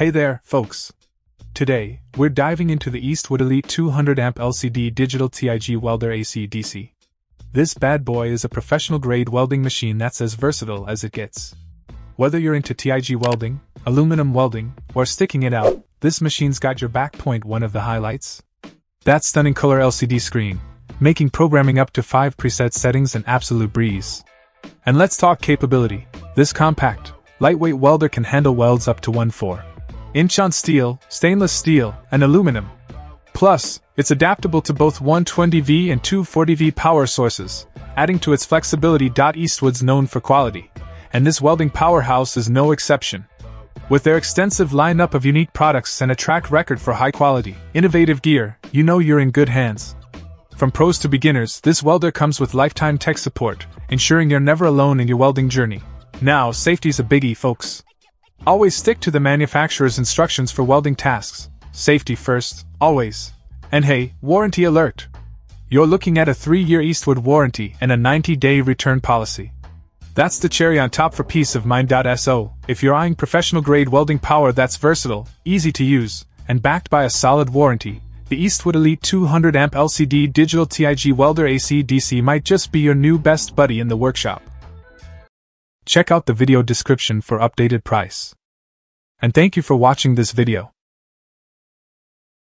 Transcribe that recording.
Hey there, folks. Today, we're diving into the Eastwood Elite 200 amp LCD digital TIG welder AC DC. This bad boy is a professional grade welding machine that's as versatile as it gets. Whether you're into TIG welding, aluminum welding, or sticking it out, this machine's got your back point one of the highlights. That stunning color LCD screen, making programming up to 5 preset settings an absolute breeze. And let's talk capability. This compact, lightweight welder can handle welds up to 1 4 inch on steel, stainless steel, and aluminum. Plus, it's adaptable to both 120V and 240V power sources, adding to its flexibility. Eastwood's known for quality, and this welding powerhouse is no exception. With their extensive lineup of unique products and a track record for high quality, innovative gear, you know you're in good hands. From pros to beginners, this welder comes with lifetime tech support, ensuring you're never alone in your welding journey. Now, safety's a biggie, folks. Always stick to the manufacturer's instructions for welding tasks. Safety first, always. And hey, warranty alert! You're looking at a 3 year Eastwood warranty and a 90 day return policy. That's the cherry on top for peace of mind. So, if you're eyeing professional grade welding power that's versatile, easy to use, and backed by a solid warranty, the Eastwood Elite 200 amp LCD digital TIG welder AC DC might just be your new best buddy in the workshop. Check out the video description for updated price. And thank you for watching this video.